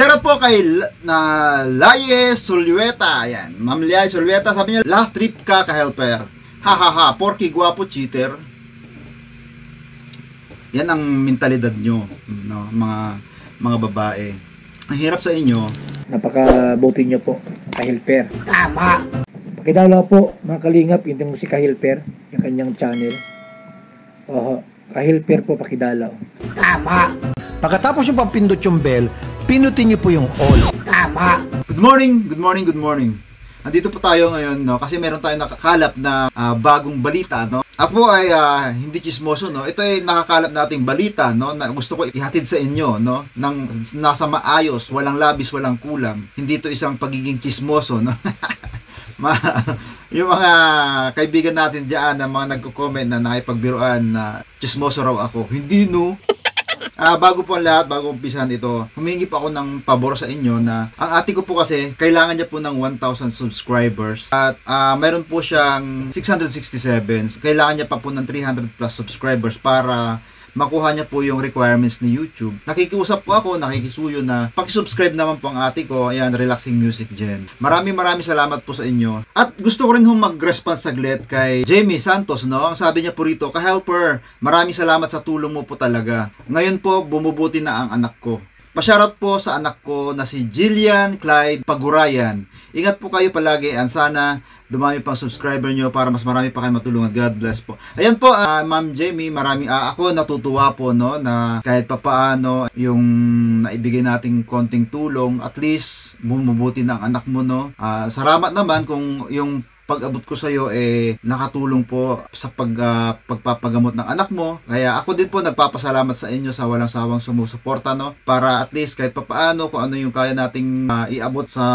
Shoutout po kay na Laye Sulueta. Ayan. Ma'am Laye Sulueta, sabi niya, la trip ka ka-helper. Ha ha ha, porky guwapo cheater. Yan ang mentalidad nyo, no, mga mga babae. Ang hirap sa inyo, Napakabuti niyo po, kahilper. Tama! Pakidala po, mga kalingap, hindi mo si kahilper, yung kanyang channel. Oho, kahilper po pakidala. Pagkatapos yung pampindot yung bell, pinutin niyo po yung all. Good morning, good morning, good morning. Andito po tayo ngayon, no, kasi meron tayong nakakalap na ah, bagong balita, no. Ako ay ah, hindi chismoso, no. Ito ay nakakalap nating balita, no, na gusto ko ihatid sa inyo, no, nang nasa maayos, walang labis, walang kulang. Hindi ito isang pagiging chismoso, no. Ma, yung mga kaibigan natin diyan na mga nagko-comment na nakipagbiruan na chismoso raw ako. Hindi no. Ah, bago po ang lahat, bago umpisahan ito, humingi po ako ng pabor sa inyo na ang ate ko po kasi kailangan niya po ng 1,000 subscribers at ah, meron po siyang 667. Kailangan niya pa po ng 300 plus subscribers para makuha niya po yung requirements ni YouTube. Nakikiusap po ako, nakikisuyo na pakisubscribe naman po ang ate ko. Ayan, Relaxing Music Gen. Maraming maraming salamat po sa inyo. At gusto ko rin hong mag-response saglit kay Jamie Santos, no? Ang sabi niya po rito, ka-helper, maraming salamat sa tulong mo po talaga. Ngayon po, bumubuti na ang anak ko. Pasyarat po sa anak ko na si Jillian Clyde Pagurayan. Ingat po kayo palagi and sana dumami pang subscriber nyo para mas marami pa kayo matulungan. God bless po. Ayan po, ah, Ma'am Jamie, maraming ah, ako natutuwa po no na kahit papaano yung naibigay nating konting tulong, at least bumubuti ng anak mo no. Ah, salamat naman kung yung pag-abot ko sa iyo eh nakatulong po sa pag ah, pagpapagamot ng anak mo. Kaya ako din po nagpapasalamat sa inyo sa walang sawang sumusuporta no para at least kahit papaano kung ano yung kaya nating ah, iabot sa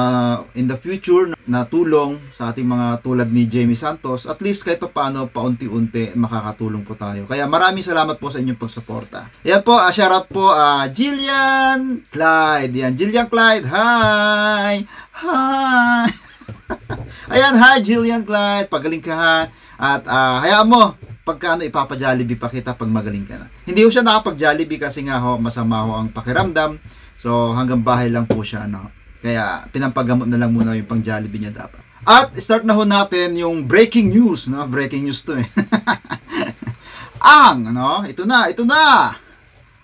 in the future na tulong sa ating mga tulad ni Jamie Santos, at least kahit papaano paunti-unti makakatulong po tayo. Kaya maraming salamat po sa inyong pagsuporta. Yan po, uh, shoutout po ah, Jillian Clyde. Yan, Jillian Clyde. Hi! Hi! Ayan, hi Jillian Clyde, pagaling ka ha. At ah, hayaan mo, pagka ano, ipapa-Jollibee pa kita pag magaling ka na. Hindi ho siya nakapag-Jollibee kasi nga ho, masama ho ang pakiramdam. So, hanggang bahay lang po siya, no. Kaya, pinampagamot na lang muna yung pang-Jollibee niya dapat. At, start na ho natin yung breaking news, no. Breaking news to eh. ang, no, ito na, ito na.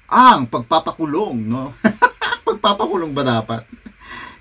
Ang pagpapakulong, no. pagpapakulong ba dapat?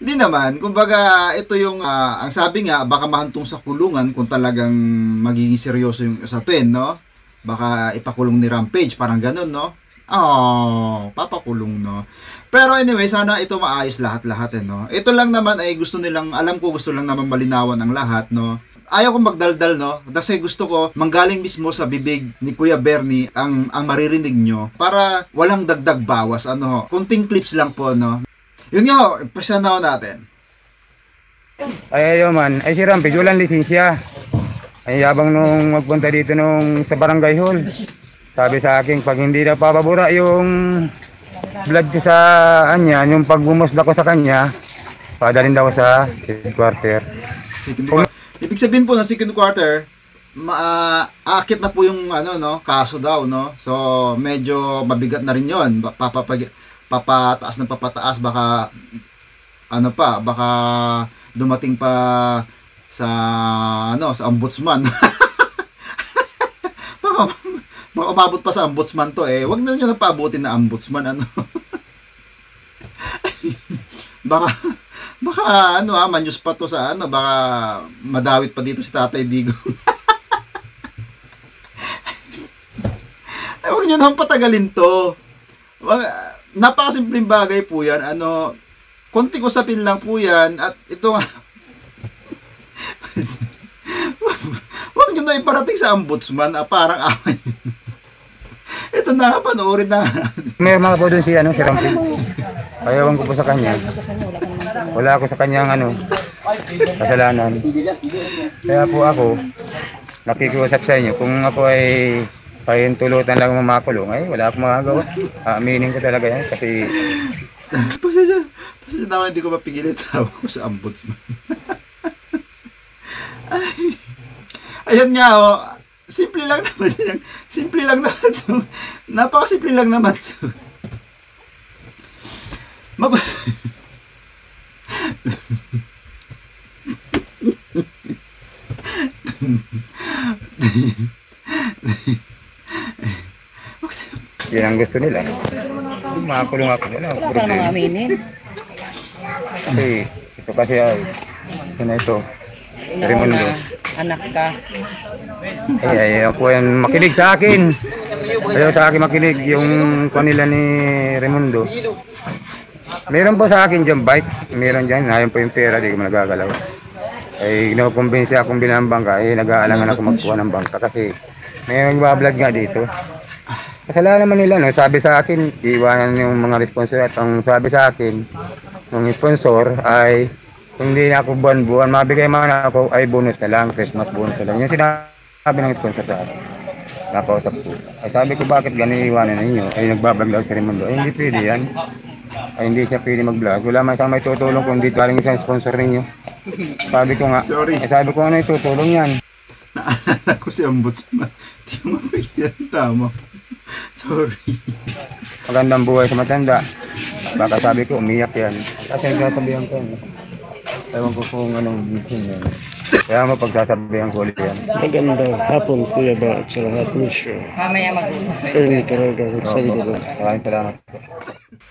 Hindi naman. Kumbaga, ito yung, ah, ang sabi nga, baka mahantong sa kulungan kung talagang magiging seryoso yung usapin, no? Baka ipakulong ni Rampage, parang ganun, no? Oh, papakulong, no? Pero anyway, sana ito maayos lahat-lahat, eh, no? Ito lang naman ay gusto nilang, alam ko gusto lang naman malinawan ang lahat, no? Ayaw kong magdaldal, no? Kasi gusto ko manggaling mismo sa bibig ni Kuya Bernie ang ang maririnig nyo para walang dagdag bawas, ano. Kunting clips lang po, no? Yun nga, umpisa na natin. Ay ayaw man, ay si Rampage walang lisensya. Ay yabang nung magpunta dito nung sa barangay hall. Sabi sa akin, pag hindi na papabura yung blood ko sa kanya, yung pagbumusla ko sa kanya, padalhin daw sa headquarter. Second quarter. Ibig sabihin po ng second quarter, maakit na po yung ano no, kaso daw no. So medyo mabigat na rin 'yon. Papapag papataas ng papataas baka ano pa, baka dumating pa sa ano, sa ombudsman. baka baka umabot pa sa ombudsman to eh. Wag na niyo na paabutin na ombudsman ano. baka baka ano ah, manyos pa to sa ano, baka madawit pa dito si Tatay Digo. Ay, huwag nyo nang patagalin to. Wag, napakasimpleng bagay po yan. Ano, konting usapin lang po yan. At ito nga, huwag nyo na iparating sa ombudsman. Ah, parang away. ito na panoorin na. May mga po doon si, ano, si Rampage. Ayawan ko po sa kanya. Wala ako sa kanyang ano, kasalanan. Kaya po ako, nakikiusap sa inyo, kung ako ay pahintulutan lang mamakulong ay eh, wala akong magagawa. Aaminin ko talaga yan kasi pasensya pasensya na ako hindi ko mapigilan tawag ko sa ombudsman. Ay ayun nga oh simple lang naman yan simple lang naman to. Napakasimple lang naman to. Mab Yan ang gusto nila. Makakulong ako nila. Wala ka namang aminin. Kasi ito kasi ay ito na ito. Raimundo. anak ka. Ay, ay, ay, ako yan makinig sa akin. Ayaw sa akin makinig yung kanila ni Raimundo. Meron po sa akin dyan bike. Meron dyan. Ayaw po yung pera. Di ko nagagalaw. Ay, kinukumbinsi akong bilang bangka. Eh, nag-aalangan ako magkuha ng bangka kasi may nagbablog nga dito. Kasalanan naman nila, no? sabi sa akin, iwanan yung mga sponsor at ang sabi sa akin, ng sponsor ay kung hindi na ako buwan-buwan, mabigay man ako ay bonus na lang, Christmas bonus na lang. Yung sinabi ng sponsor sa akin. Nakausap ko. Ay sabi ko, bakit ganun iwanan ninyo? Ay nagbablog daw si Raimundo. Ay hindi pwede yan. Ay hindi siya pwede mag-vlog. Wala man siyang may tutulong kung hindi galing isang sponsor ninyo. Sabi ko nga, Sorry. ay sabi ko ano yung tutulong yan. Naalala ko si Ombudsman. Di mo mapigyan. Tama. Sorry. Magandang buhay sa matanda. Baka sabi ko, umiyak yan. Kasi nagsasabihan ko yan. Ewan ko kung anong mission yan. Kaya mo pagsasabihan ko ulit yan. Magandang hapon, Kuya Ba, at sa lahat ng show. Mamaya mag-usap. Ernie Caraga, sa Lido. Maraming salamat.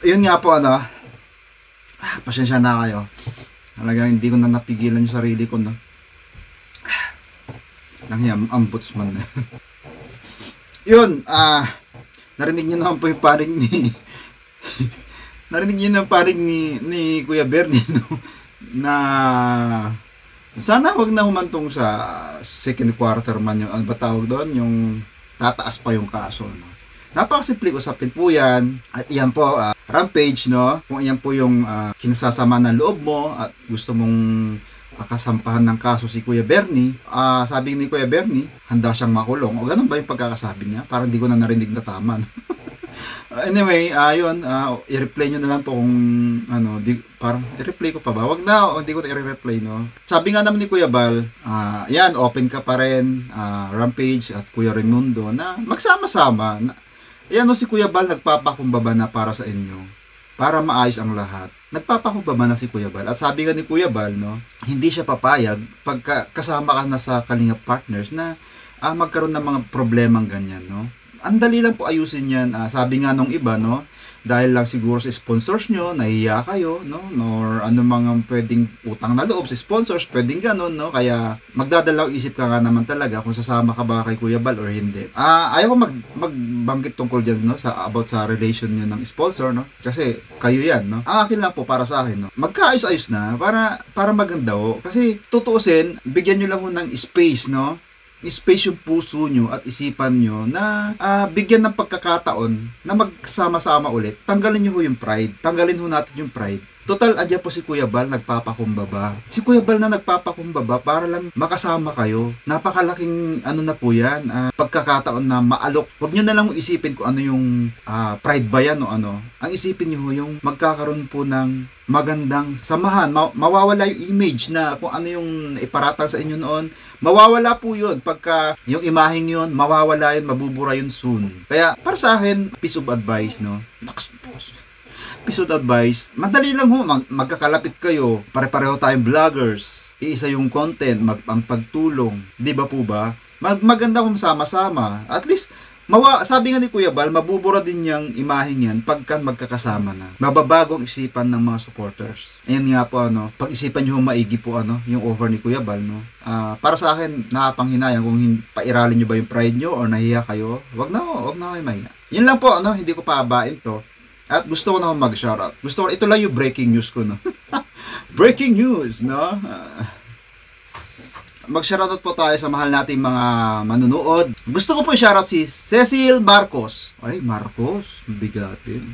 Yun nga po ano. ah, Pasensya na kayo. Talagang hindi ko na napigilan yung sarili ko no. Nang yan, ombudsman na. Yun, ah, narinig niyo naman po yung panig ni narinig niyo yung panig ni, ni Kuya Bernie, no? Na sana wag na humantong sa second quarter man yung ano ba tawag doon, yung tataas pa yung kaso, no? Napakasimple usapin po yan. At iyan po, ah, rampage, no? Kung iyan po yung ah, kinasasama ng loob mo at gusto mong ah, kasampahan ng kaso si Kuya Bernie, ah, sabi ni Kuya Bernie, handa siyang makulong. O ganun ba yung pagkakasabi niya? Parang di ko na narinig na tama. no? Ah, anyway, ayun, i-replay nyo na lang po kung ano, di, parang i-replay ko pa ba? Wag na, o, hindi ko na i-replay, no? Sabi nga naman ni Kuya Bal, ah, yan, open ka pa rin, ah, Rampage at Kuya Raimundo na magsama-sama. Na, Ayan no, si Kuya Bal nagpapakumbaba na para sa inyo. Para maayos ang lahat. Nagpapakumbaba na si Kuya Bal. At sabi nga ni Kuya Bal, no, hindi siya papayag pagka kasama ka na sa Kalinga Partners na ah, magkaroon ng mga problemang ganyan, no. Ang dali lang po ayusin yan. Ah, sabi nga nung iba, no, dahil lang siguro sa sponsors nyo, nahiya kayo, no, or ano mga pwedeng utang na loob sa sponsors, pwedeng ganun, no, kaya magdadalaw isip ka nga naman talaga kung sasama ka ba kay Kuya Bal or hindi. Ah, ayaw ko mag, magbanggit tungkol dyan, no, sa, about sa relation nyo ng sponsor, no, kasi kayo yan, no. Ang akin lang po para sa akin, no, magkaayos-ayos na para, para maganda ho. Kasi tutuusin, bigyan nyo lang ho ng space, no, space yung puso nyo at isipan nyo na ah, bigyan ng pagkakataon na magsama-sama ulit. Tanggalin nyo ho yung pride. Tanggalin ho natin yung pride. Total, adya po si Kuya Bal nagpapakumbaba. Si Kuya Bal na nagpapakumbaba para lang makasama kayo. Napakalaking ano na po yan, ah, pagkakataon na maalok. Huwag nyo na lang isipin kung ano yung ah, pride ba yan o ano. Ang isipin nyo yung magkakaroon po ng magandang samahan. Ma- mawawala yung image na kung ano yung iparatang sa inyo noon. Mawawala po yun. Pagka yung imaheng yun, mawawala yun, mabubura yun soon. Kaya, para sa akin, piece of advice, no? Naks, of advice, madali lang ho, mag- magkakalapit kayo. Pare-pareho tayong vloggers. Iisa yung content, mag ang pagtulong. Di ba po ba? Mag maganda kung sama-sama. At least, Mawa, sabi nga ni Kuya Bal, mabubura din niyang imahin yan pagka magkakasama na. Mababago ang isipan ng mga supporters. Ayan nga po ano, pag-isipan niyo maigi po ano, yung offer ni Kuya Bal, no. Ah, para sa akin, nakapanghinayang kung hin- pairalin niyo ba yung pride niyo or nahiya kayo. Wag na, ho, wag na kayo mahiya. Yun lang po ano, hindi ko pababain to. At gusto ko na ho mag-shoutout. Gusto ko, ito lang yung breaking news ko, no. breaking news, no. Ah, mag-shoutout po tayo sa mahal nating mga manunood. Gusto ko po i-shoutout si Cecil Marcos. Ay, Marcos, bigatin.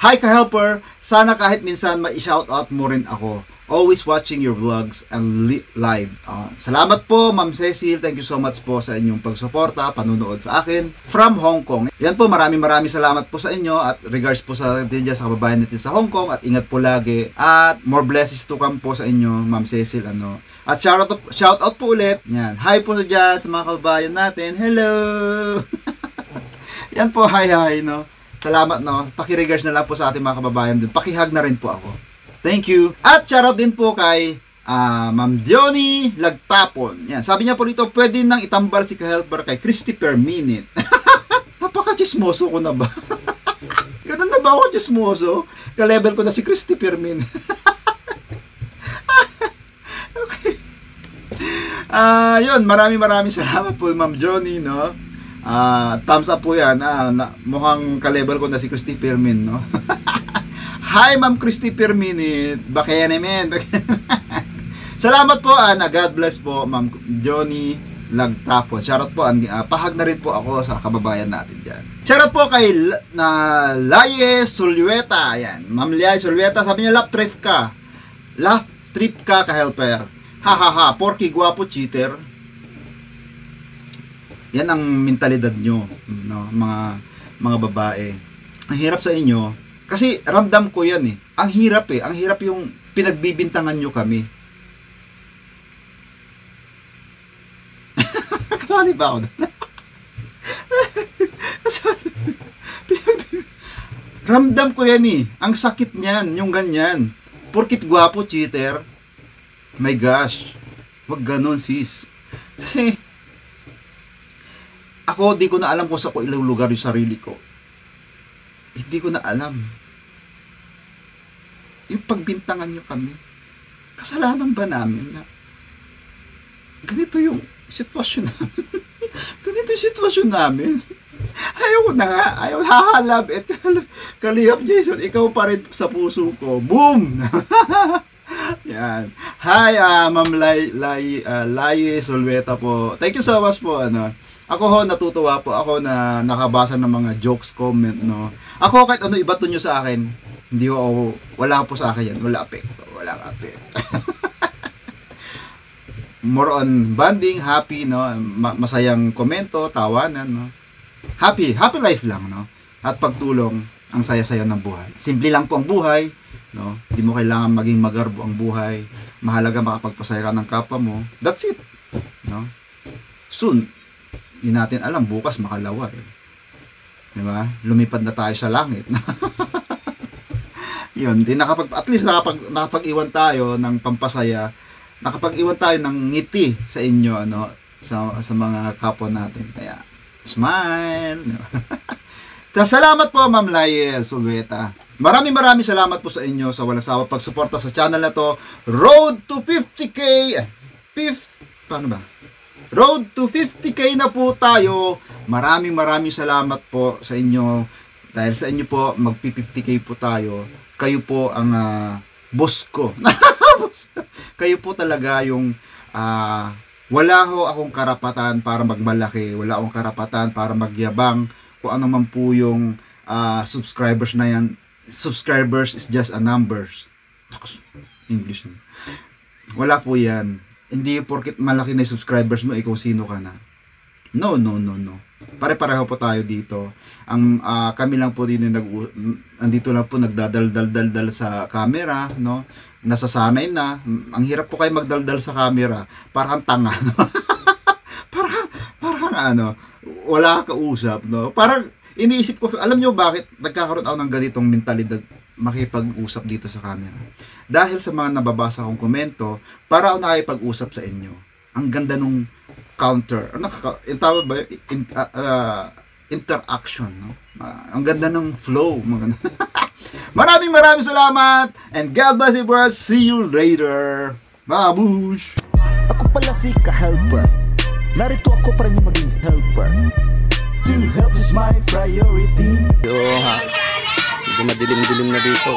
Hi ka-helper, sana kahit minsan ma-shoutout mo rin ako. Always watching your vlogs and li- live. Ah, salamat po, Ma'am Cecil. Thank you so much po sa inyong pagsuporta, panunood sa akin from Hong Kong. Yan po, maraming maraming salamat po sa inyo at regards po sa atin dyan sa kababayan natin sa Hong Kong at ingat po lagi. At more blessings to come po sa inyo, Ma'am Cecil. Ano, at shout out, shout out po ulit. Yan. Hi po dyan sa mga kababayan natin. Hello! Yan po, hi hi, no? Salamat, no? Pakiregards na lang po sa ating mga kababayan dun. Pakihag na rin po ako. Thank you. At shout out din po kay Ah, Ma'am Diony Lagtapon. Yan, sabi niya po rito, pwede nang itambal si ka-helper kay Christy per minute. Napaka-chismoso ko na ba? Ganun na ba ako chismoso? Ka-level ko na si Christy per minute. Ah, yun, maraming maraming salamat po Ma'am Johnny, no? Ah, thumbs up po yan. Ah, na, mukhang ka-level ko na si Christy Permin, no? Hi, Ma'am Christy Perminit. Bakya naman. Salamat po, Ana. God bless po, Ma'am Johnny Lagtapon. Shoutout po, ah, pahag na rin po ako sa kababayan natin dyan. Shoutout po kay na Laye Sulueta. Ayan, Ma'am Laye Sulueta. Sabi niya, lap trip ka. Lap trip ka ka-helper. Ha ha ha, porky guwapo cheater. Yan ang mentalidad nyo, no, mga mga babae. Ang hirap sa inyo, kasi ramdam ko yan eh. Ang hirap eh, ang hirap yung pinagbibintangan nyo kami. Kasali ba ako? Kasali. Ramdam ko yan eh. Ang sakit niyan, yung ganyan. Porkit gwapo, cheater. My gosh. Wag ganon, sis. Kasi, ako, di ko na alam kung sa ko ilulugar yung sarili ko. Hindi ko na alam. Yung pagbintangan nyo kami, kasalanan ba namin na ganito yung sitwasyon namin? ganito yung sitwasyon namin? Ayaw ko na nga. Ayaw. Hahalab. Et, kalihap, Jason. Ikaw pa rin sa puso ko. Boom! Yan. Hi, ah, Ma'am Lai, Lai, ah, Lai Solveta po. Thank you so much po. Ano. Ako ho, natutuwa po ako na nakabasa ng mga jokes, comment, no. Ako, kahit ano ibato nyo sa akin, hindi ko ako, wala po sa akin yan. Wala apekto. Wala apekto. More on bonding, happy, no. Ma- masayang komento, tawanan, no. Happy, happy life lang, no. At pagtulong, ang saya-saya ng buhay. Simple lang po ang buhay, no. Hindi mo kailangan maging magarbo ang buhay. Mahalaga makapagpasaya ka ng kapwa mo. That's it. No? Soon, hindi natin alam, bukas makalawa eh. Di ba? Lumipad na tayo sa langit. Yun, di nakapag, at least nakapag, nakapag-iwan tayo ng pampasaya, nakapag-iwan tayo ng ngiti sa inyo, ano, sa, sa mga kapwa natin. Kaya, smile! Salamat po, Ma'am Laye Sulweta. Maraming maraming salamat po sa inyo sa walang sawa pagsuporta sa channel na to. Road to 50k! eh, 50, paano ba? Road to 50k na po tayo. Maraming maraming salamat po sa inyo. Dahil sa inyo po, magpi-50k po tayo. Kayo po ang ah, boss ko. Kayo po talaga yung ah, wala ho akong karapatan para magmalaki. Wala akong karapatan para magyabang. Kung ano man po yung ah, subscribers na yan. Subscribers is just a numbers. English. Wala po yan. Hindi porket malaki na yung subscribers mo, ikaw sino ka na. No, no, no, no. Pare-pareho po tayo dito. Ang ah, kami lang po dito nag andito lang po nagdadal-dal-dal sa camera, no? Nasasanay na. Ang hirap po kayo magdaldal sa camera. Parang tanga, no? Ano, wala ka kausap, no? Parang iniisip ko, alam nyo bakit nagkakaroon ako ng ganitong mentalidad makipag-usap dito sa camera? Dahil sa mga nababasa kong komento, para ako nakipag-usap sa inyo. Ang ganda nung counter, ano tawag ba, in, ah, ah, interaction, no? Ah, ang ganda ng flow, Maraming maraming salamat and God bless you, bro. See you later. Babush! Ako pala si ka-helper Narito ako para niyo maging helper To help is my priority Yo ha. Medyo madilim-dilim na dito.